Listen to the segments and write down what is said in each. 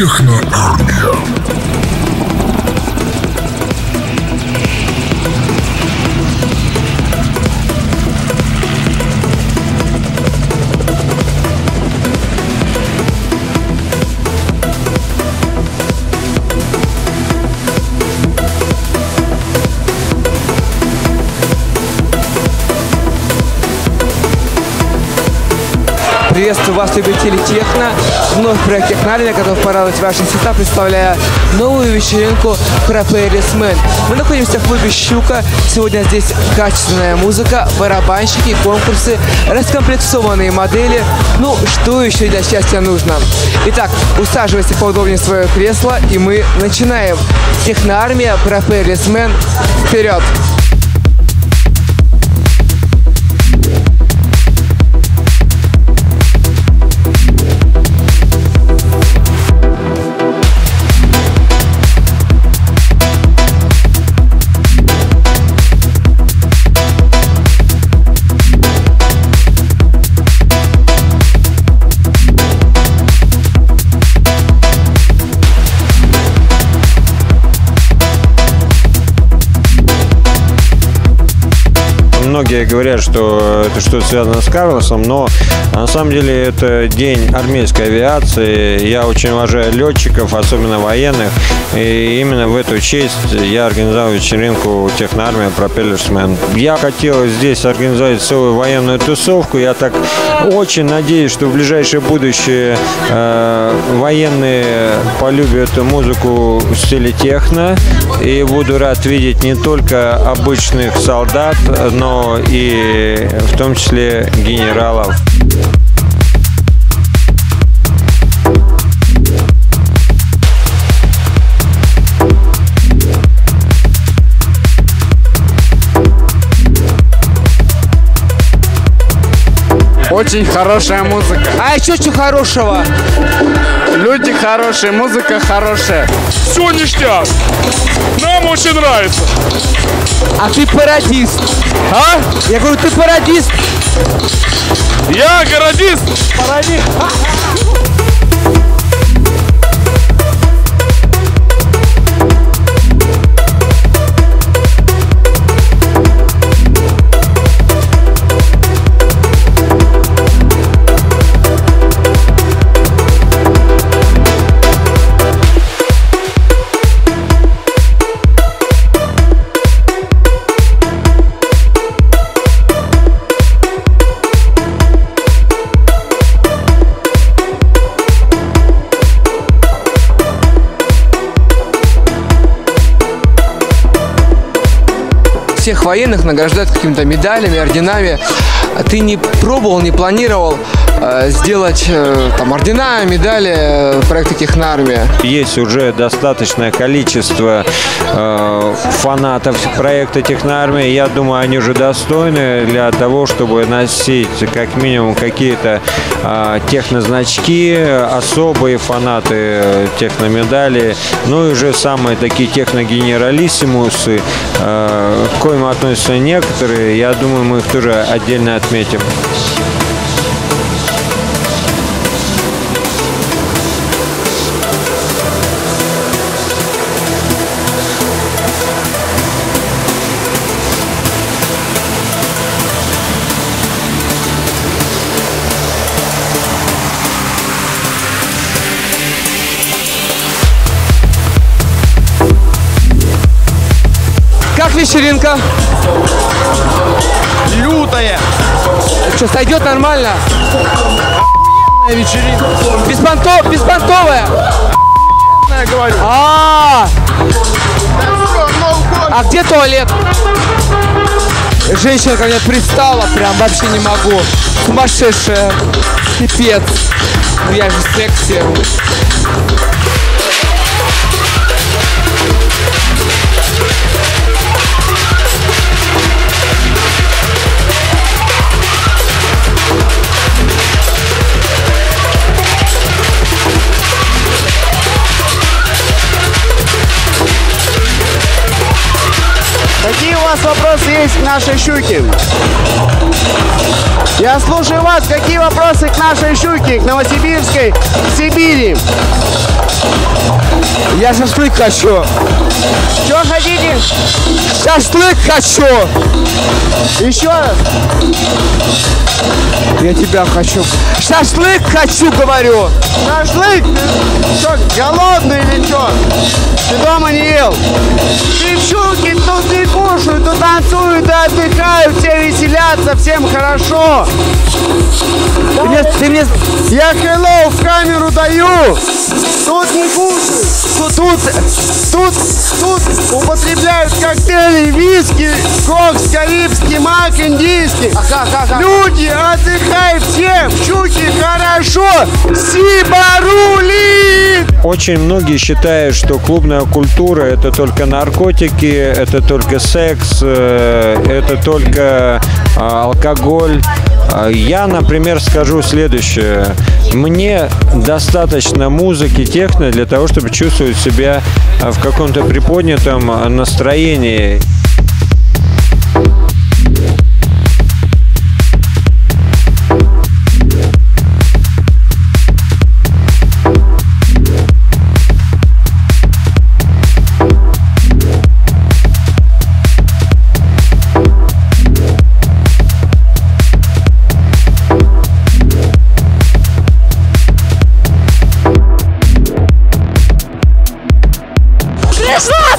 Техноармия. Приветствую вас, любители техно. Вновь проект Техноармия, готов порадовать ваши сердца, представляя новую вечеринку Propellers Man. Мы находимся в клубе «Щука». Сегодня здесь качественная музыка, барабанщики, конкурсы, раскомплектованные модели. Ну, что еще для счастья нужно? Итак, усаживайся поудобнее в свое кресло, и мы начинаем. Техноармия, Propellers Man. Вперед! Многие говорят, что это что-то связано с Карлосом, но на самом деле это день армейской авиации. Я очень уважаю летчиков, особенно военных. И именно в эту честь я организовал вечеринку Техноармия Пропеллерсмен. Я хотел здесь организовать целую военную тусовку. Я так очень надеюсь, что в ближайшее будущее э, военные полюбят музыку в стиле техно. И буду рад видеть не только обычных солдат, но и в том числе генералов. Очень хорошая музыка. А еще что хорошего? Люди хорошие, музыка хорошая. Все ништяк. Нам очень нравится. А ты пародист. А? Я говорю, ты пародист. Я городист. Всех военных награждают какими-то медалями, орденами. А ты не пробовал, не планировал сделать э, там ордена, медали э, проекта Техноармия? Есть уже достаточное количество э, фанатов проекта Техноармия. Я думаю, они уже достойны для того, чтобы носить как минимум какие-то э, технозначки, особые фанаты э, техномедали, ну и уже самые такие техногенералиссимусы, э, к коим относятся некоторые. Я думаю, мы их тоже отдельно отметим. Как вечеринка? Лютая. Что, сойдет нормально? вечеринка. Беспонтов, беспонтовая? Я говорю. А, а где туалет? Женщина ко мне пристала, прям вообще не могу. Сумасшедшая. Пипец. Ну я же секси. Вас вопросы здесь, к нашей щуке. Я слушаю вас. Какие вопросы к нашей щуке, к Новосибирской, к Сибири? Я шашлык хочу. Что хотите? Шашлык хочу. Еще раз. Я тебя хочу. Шашлык хочу, говорю. Шашлык? Ты что, голодный или что? Ты дома не ел? Девчонки тут не кушают, тут танцуют и отдыхают, все веселятся, всем хорошо. Ты мне, ты мне Я hello в камеру даю. Тут не кушают. Тут, тут, тут, тут употребляют коктейли, виски, кокс, карибский, мак, индийский. Люди отдыхают всем, щуки хорошо, сибарули. Очень многие считают, что клубная культура это только наркотики, это только секс, э, это только а, алкоголь. А Я, например, скажу следующее. Мне достаточно музыки, техно для того, чтобы чувствовать себя в каком-то приподнятом настроении.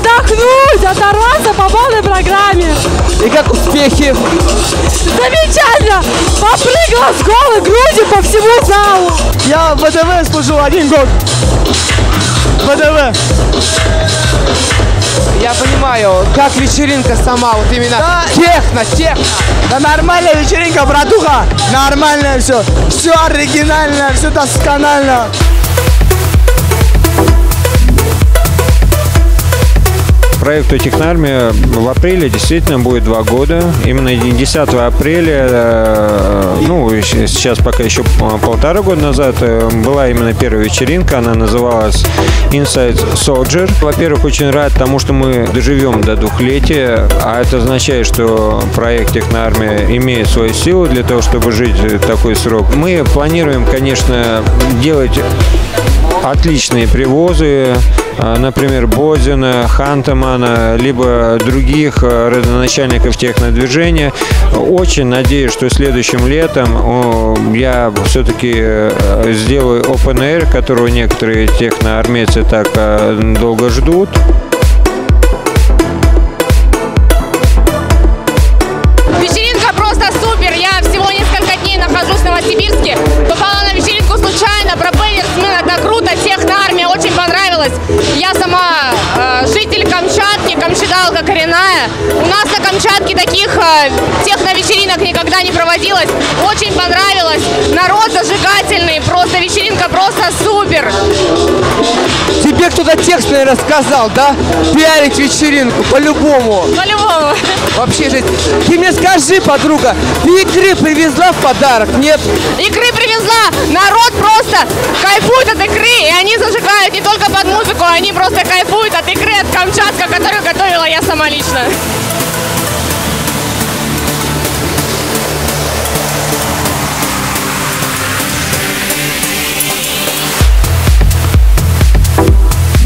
Отдохнуть, оторваться по полной программе. И как успехи? Замечательно! Попрыгала с голой грудью по всему залу. Я в ВДВ служил один год. ВДВ. Я понимаю, как вечеринка сама, вот именно техно, техно. Да нормальная вечеринка, братуха. Нормальное все. Все оригинальное, все досконально. Проекту «Техноармия» в апреле действительно будет два года. Именно 10 апреля, э, ну, сейчас пока еще п- полтора года назад, э, была именно первая вечеринка. Она называлась Inside Soldier. Во-первых, очень рад тому, что мы доживем до двухлетия, а это означает, что проект «Техноармия» имеет свою силу для того, чтобы жить э, такой срок. Мы планируем, конечно, делать отличные привозы, например, Бодина, Хантемана, либо других а, родоначальников технодвижения. Очень надеюсь, что следующим летом я все-таки э, сделаю Open Air, которого некоторые техноармейцы так а, долго ждут. Коренная. У нас на Камчатке таких э, техно-вечеринок никогда не проводилось. Очень понравилось. Народ зажигательный. Просто вечеринка просто супер. Тебе кто-то текст, наверное, рассказал, да? Пиарить вечеринку, по-любому. По-любому. Вообще же, ты мне скажи, подруга, ты игры привезла в подарок, нет? Икры привезла. Народ просто кайфует от икры. И они зажигают не только под музыку, они просто кайфуют от икры, от Камчатка, которую готовила я сама лично.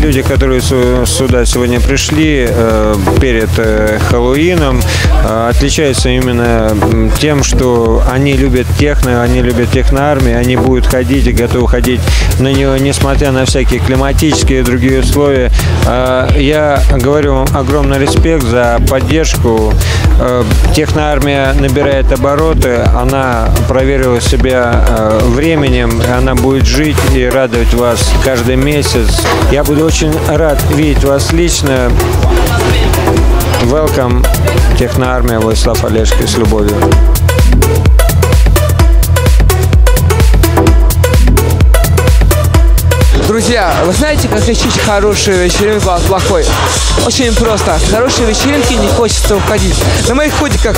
Люди, которые сюда сегодня пришли э, перед э, Хэллоуином, э, отличаются именно тем, что они любят техно, они любят техноармию, они будут ходить и готовы ходить на нее, несмотря на всякие климатические и другие условия. Я говорю вам огромный респект за поддержку. Э, техноармия набирает обороты, она проверила себя э, временем, она будет жить и радовать вас каждый месяц. Я буду очень рад видеть вас лично. Welcome, Техноармия Владислав Олешко с любовью. Друзья, вы знаете, как отличить хорошую вечеринку от плохой? Очень просто. С хорошей вечеринки не хочется уходить. На моих ходиках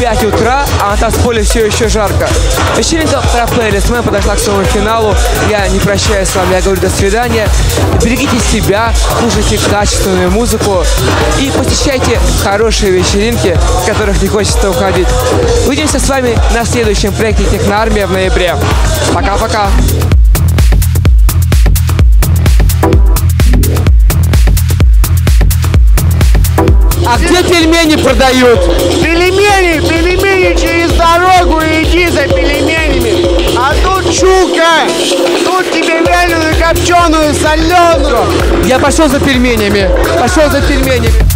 5 утра, а на танцполе все еще жарко. Вечеринка про Пэрисмен подошла к своему финалу. Я не прощаюсь с вами, я говорю до свидания. Берегите себя, слушайте качественную музыку и посещайте хорошие вечеринки, с которых не хочется уходить. Увидимся с вами на следующем проекте Техноармия в ноябре. Пока-пока. А где пельмени продают? Пельмени, пельмени через дорогу иди за пельменями. А тут щука, тут тебе вяленую, копченую, соленую. Я пошел за пельменями. Пошел за пельменями.